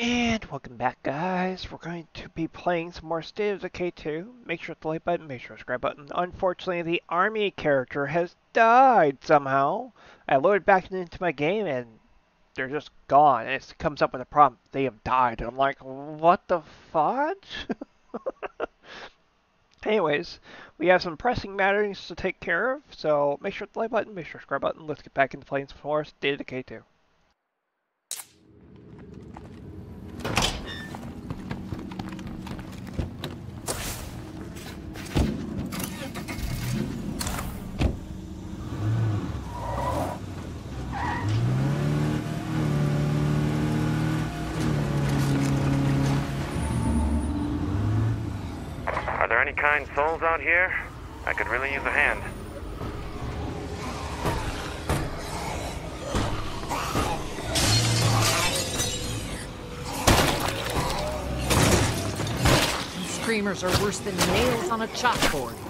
And welcome back guys. We're going to be playing some more State of Decay 2. Make sure to like button, make sure to subscribe button. Unfortunately, the army character has died somehow. I loaded back into my game and they're just gone. And it comes up with a problem. They have died. And I'm like, what the fudge? Anyways, we have some pressing matters to take care of. So make sure to like button, make sure to subscribe button. Let's get back into playing some more State of Decay 2. Kind souls out here? I could really use a hand. These screamers are worse than nails on a chalkboard.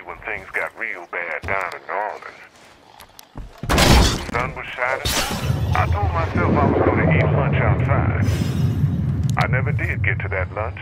When things got real bad down in New Orleans. The sun was shining. I told myself I was going to eat lunch outside. I never did get to that lunch.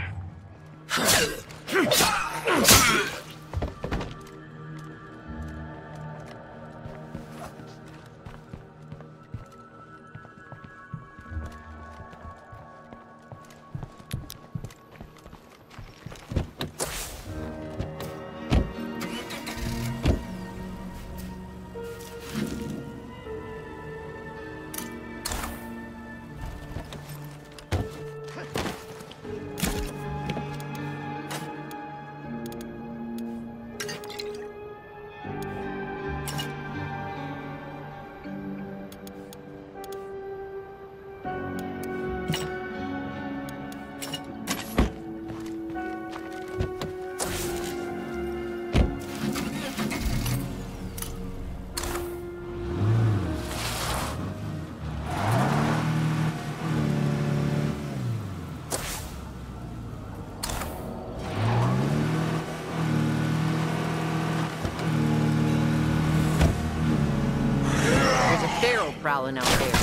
Prowling out there.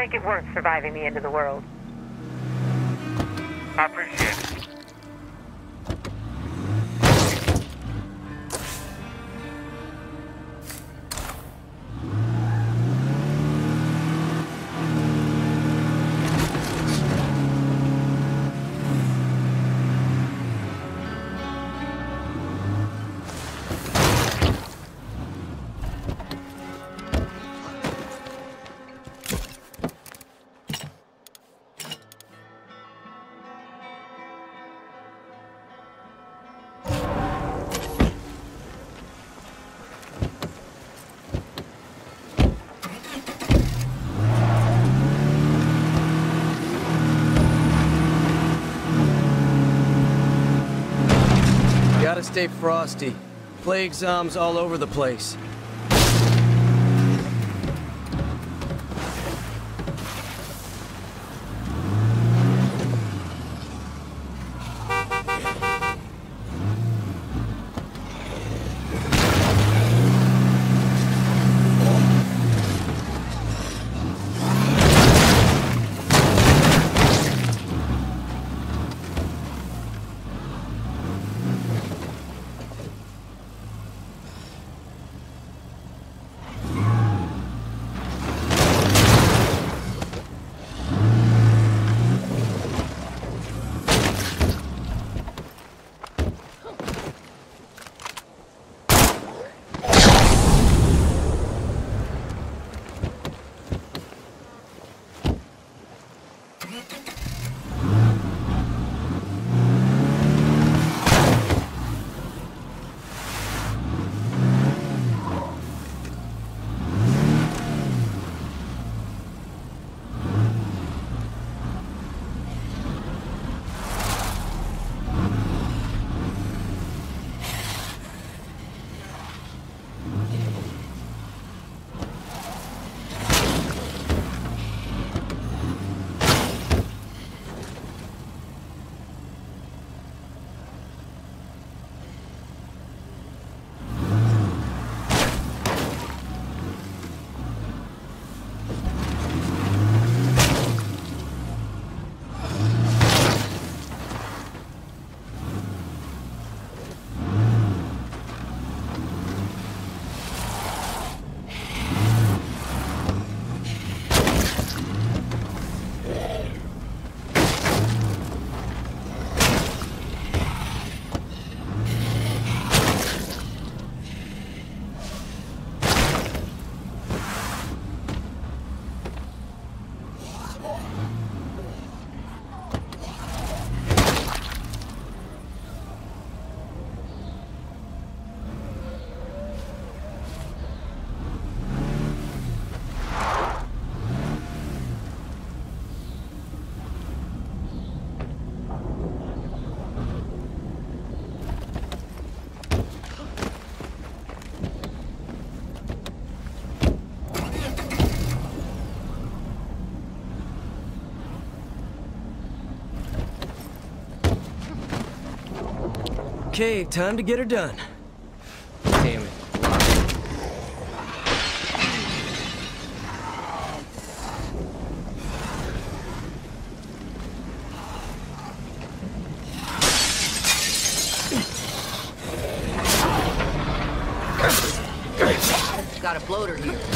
Make it worth surviving the end of the world. I appreciate it. Stay frosty. Plague zombs all over the place. Okay, time to get her done. Damn it. Got a floater here.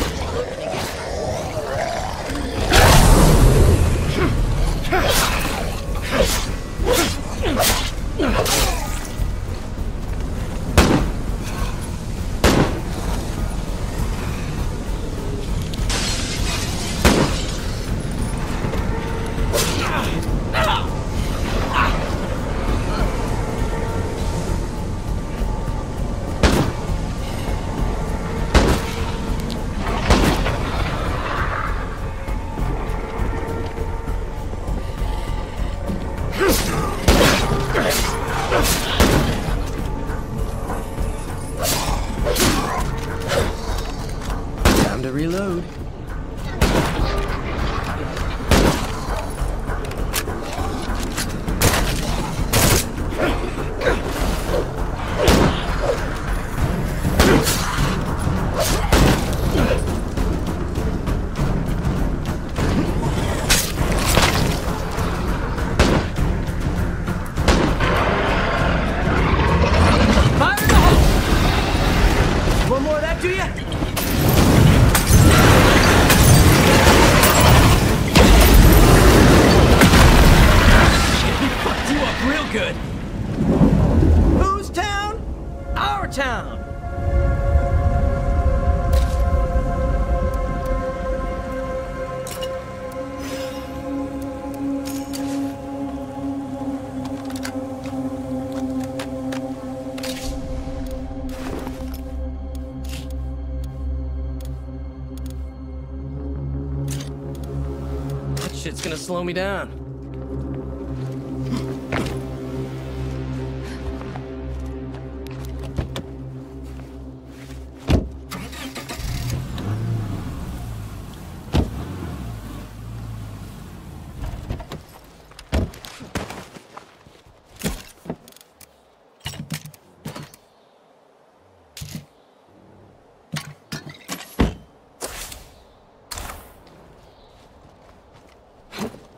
Slow me down.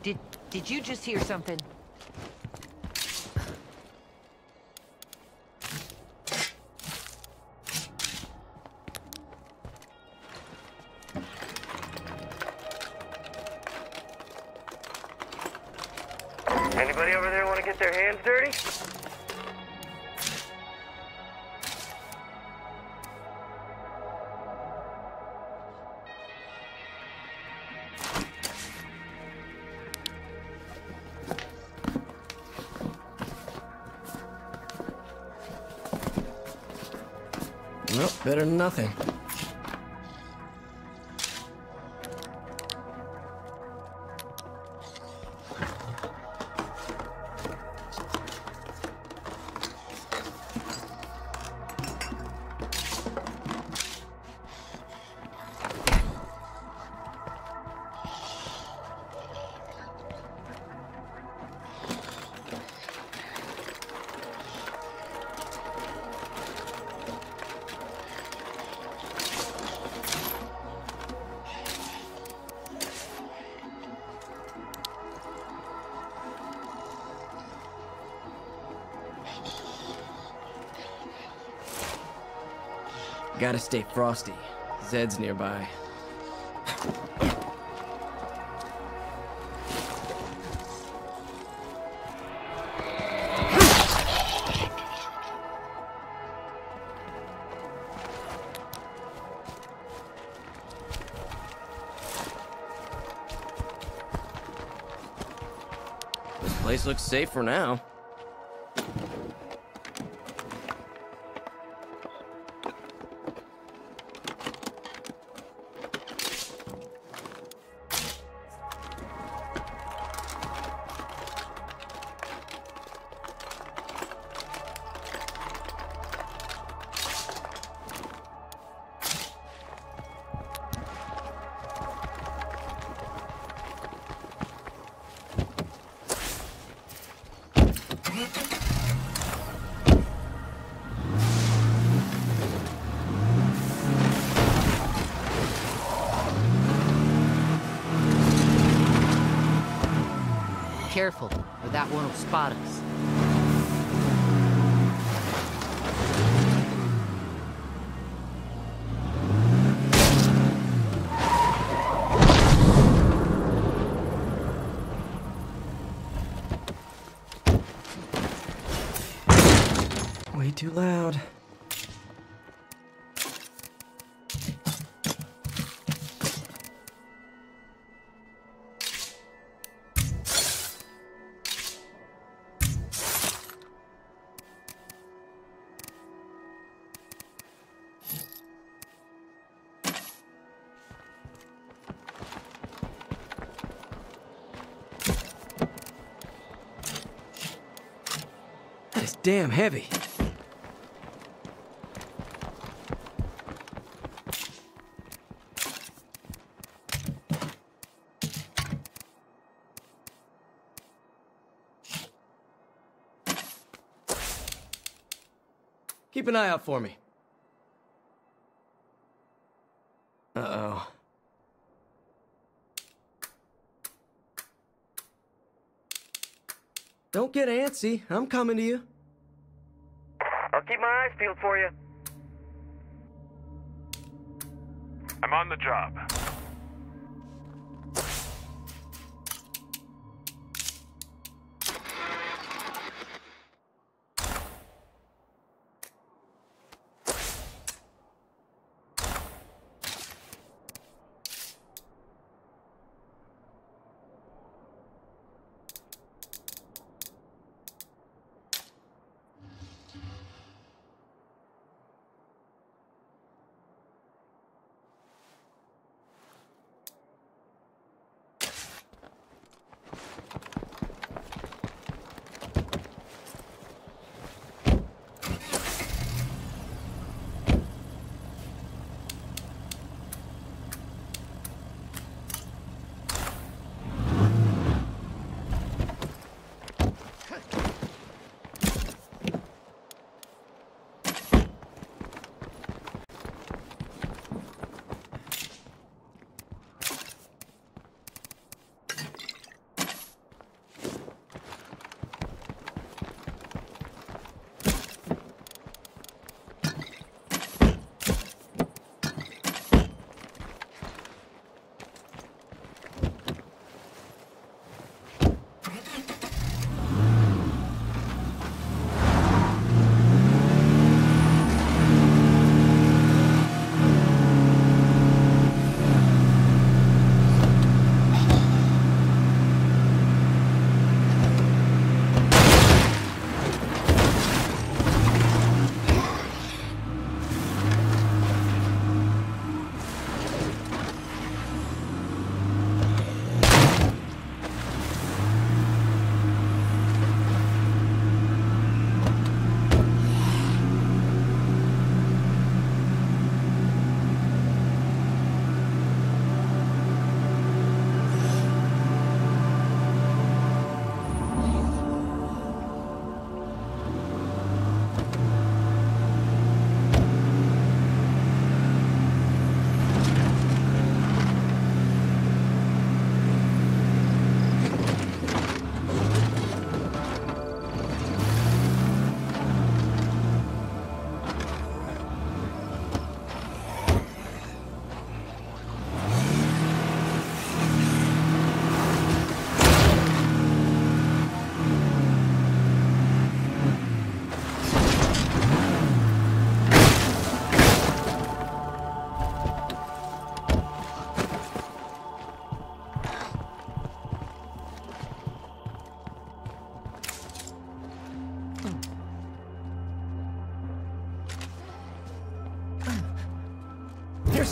Did did you just hear something? Better than nothing. Gotta stay frosty. Zed's nearby. This place looks safe for now. Careful, or that one will spot us. Way too loud. damn heavy. Keep an eye out for me. Uh-oh. Don't get antsy. I'm coming to you. Keep my eyes peeled for you. I'm on the job.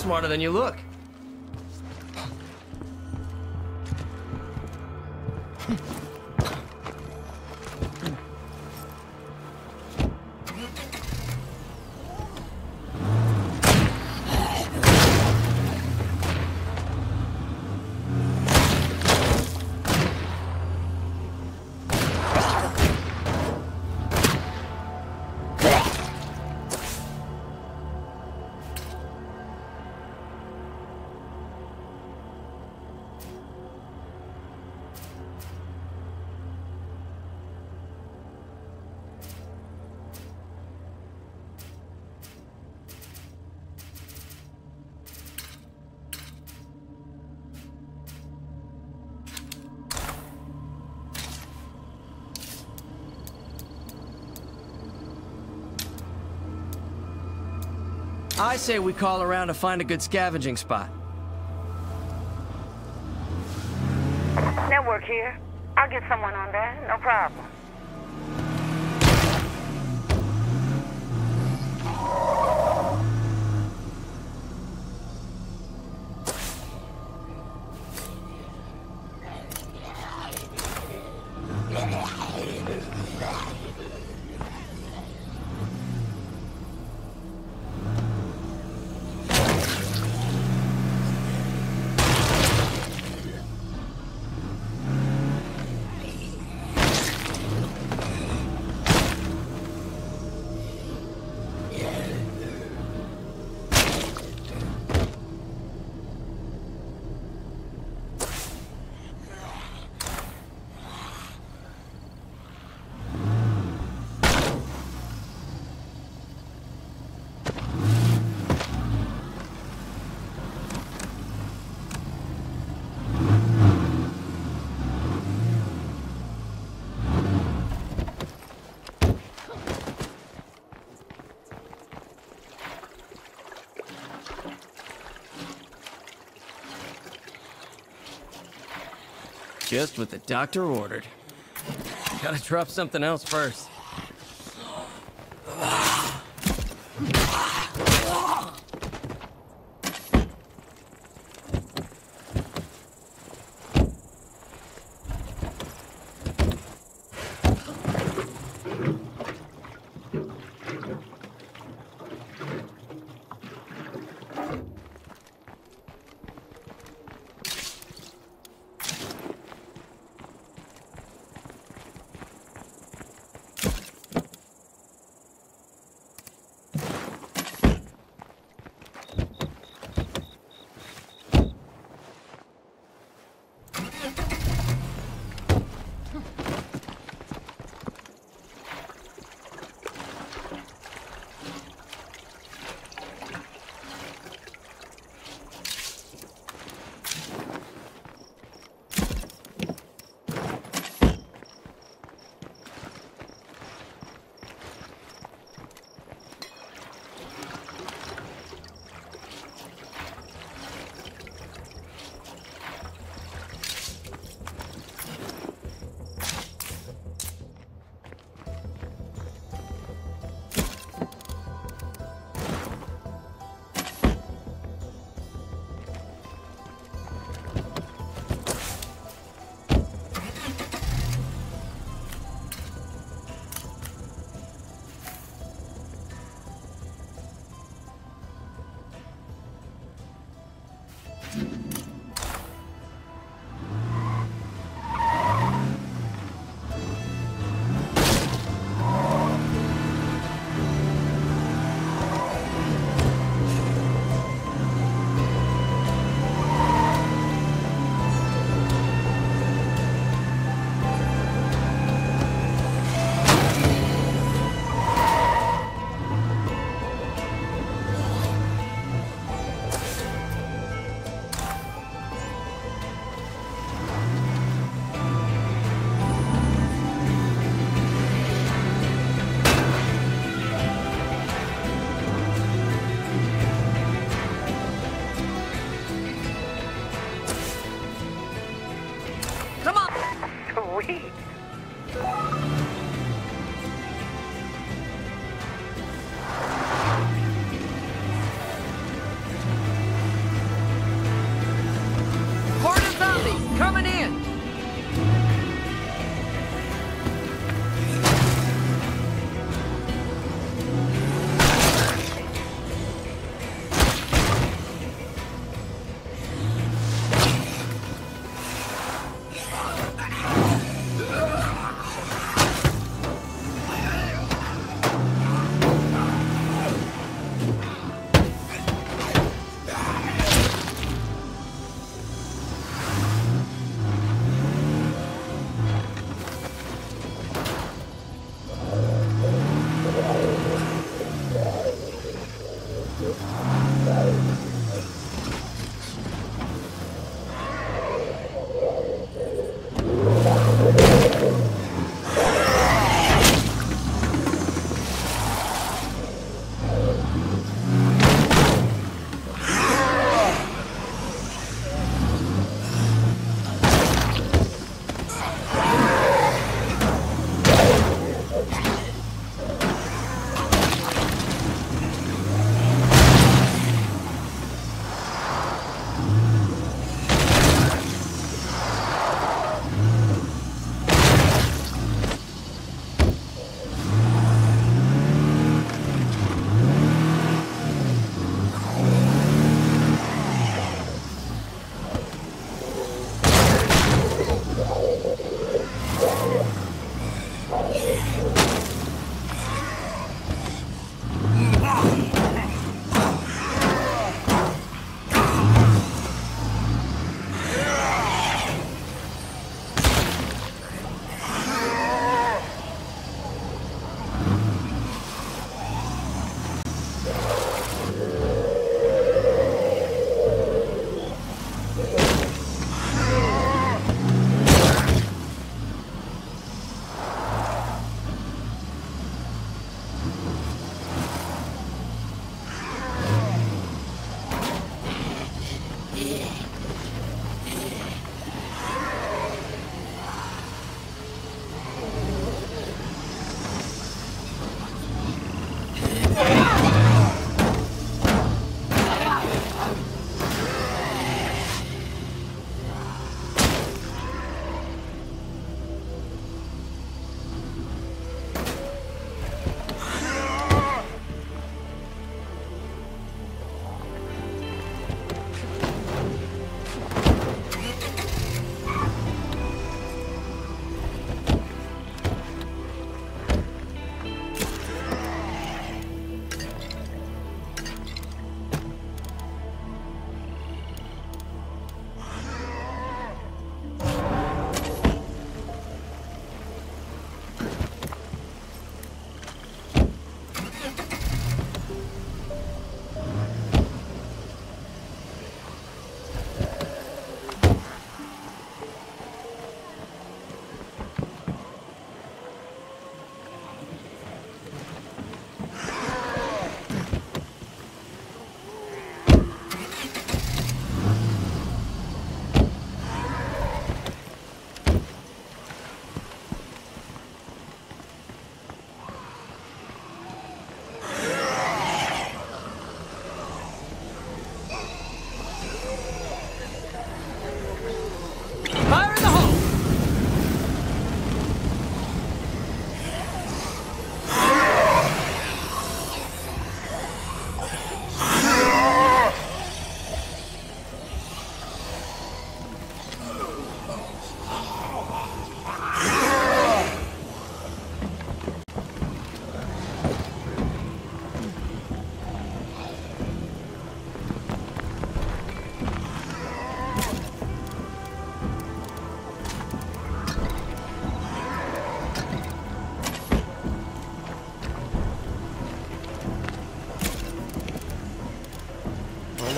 Smarter than you look. I say we call around to find a good scavenging spot. Network here. I'll get someone on that. No problem. Just what the doctor ordered. Gotta drop something else first. about it.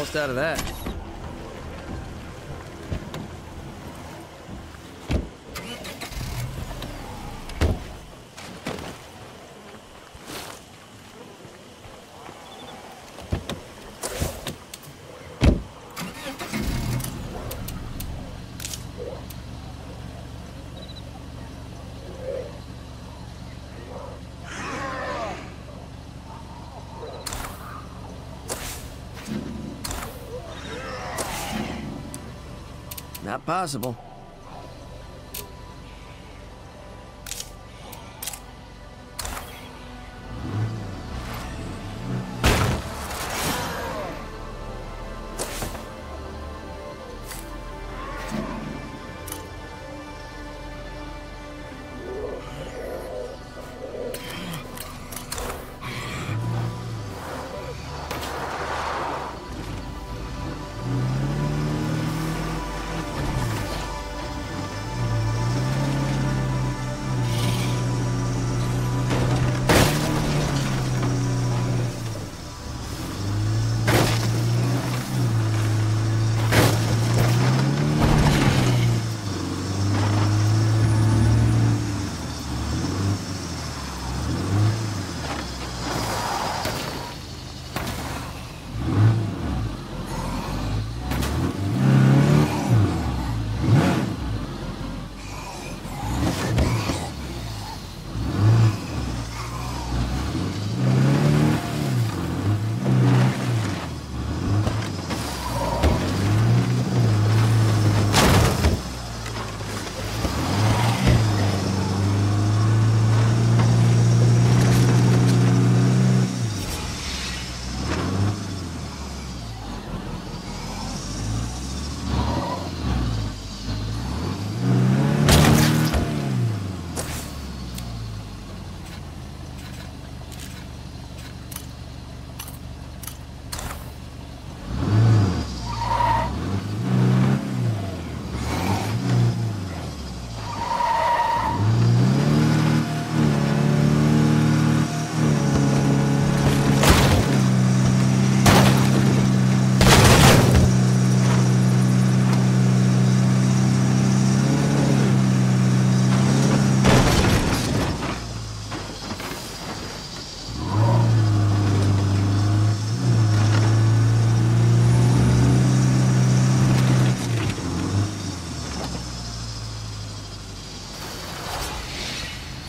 Almost out of that. Not possible.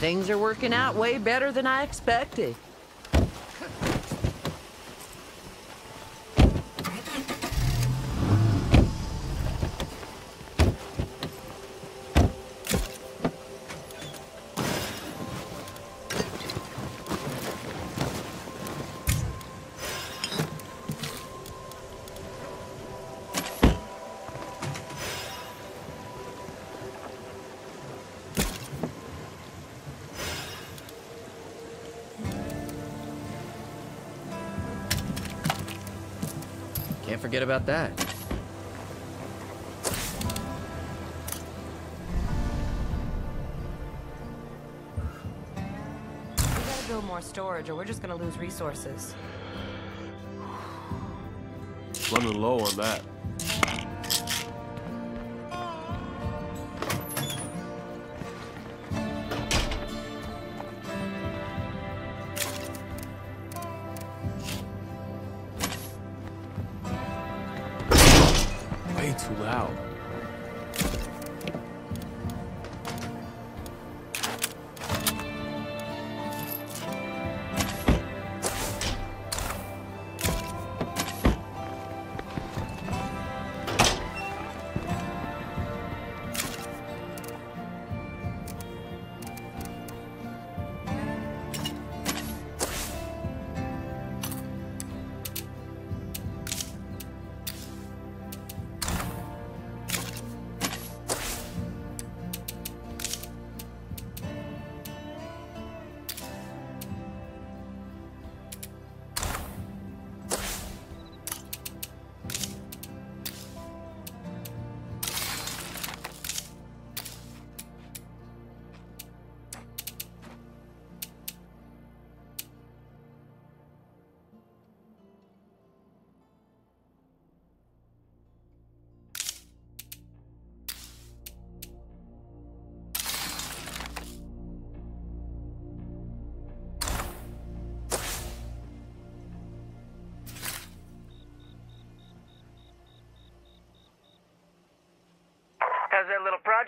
Things are working out way better than I expected. Forget about that. We gotta build more storage or we're just gonna lose resources. Running low on that. Way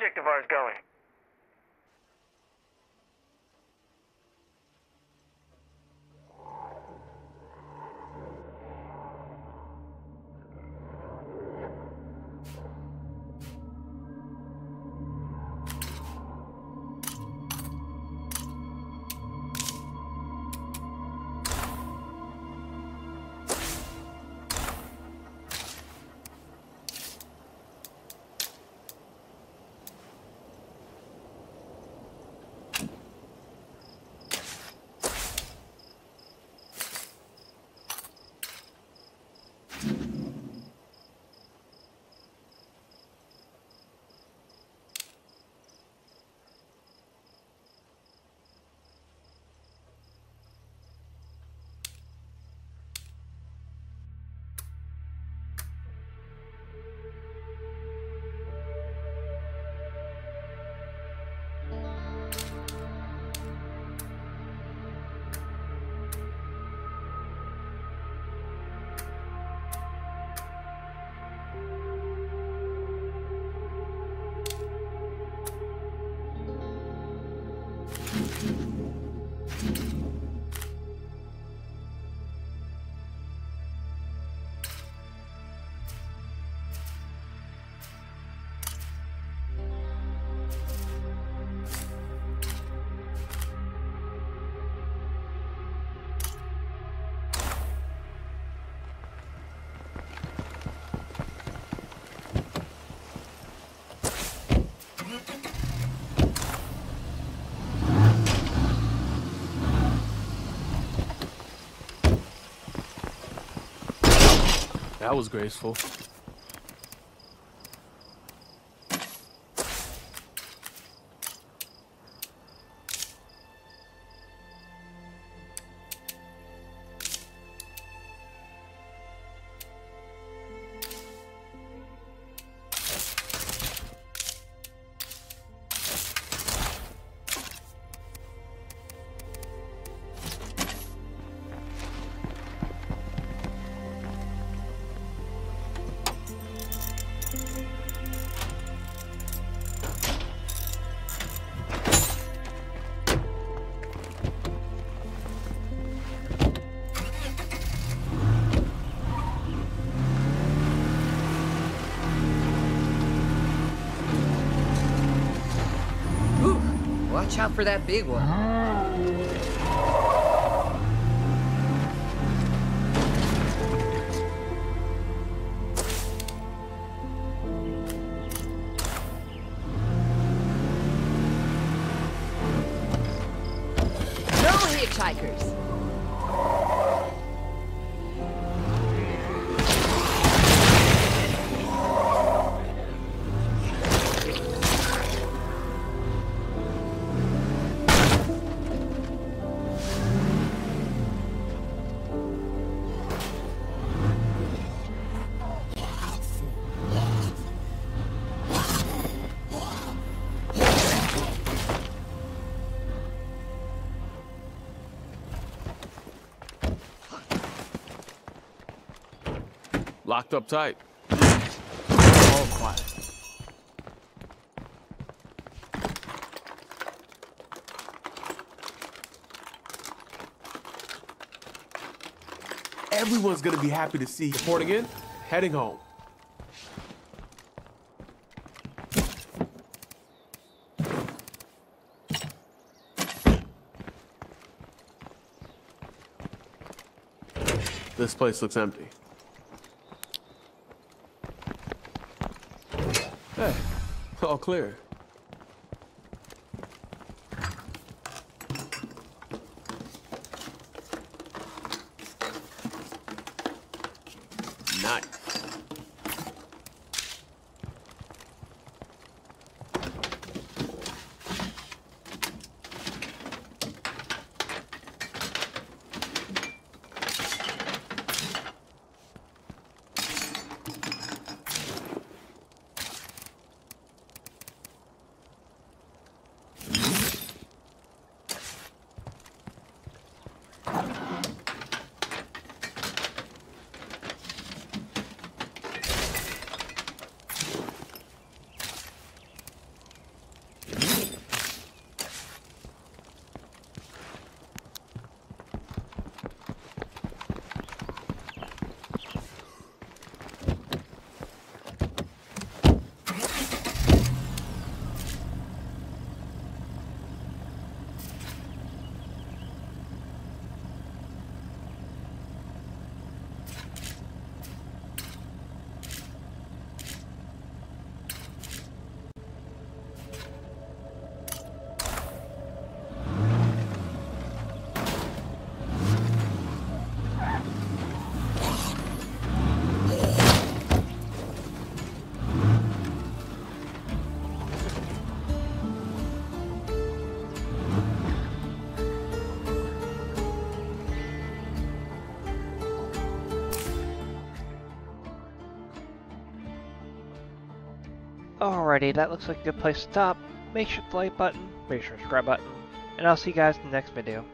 project of ours going? That was graceful. Watch out for that big one. Oh. Locked up tight. All quiet. Everyone's gonna be happy to see you. Reporting in, heading home. This place looks empty. All clear. Alrighty, that looks like a good place to stop. Make sure to like button, make sure to subscribe button, and I'll see you guys in the next video.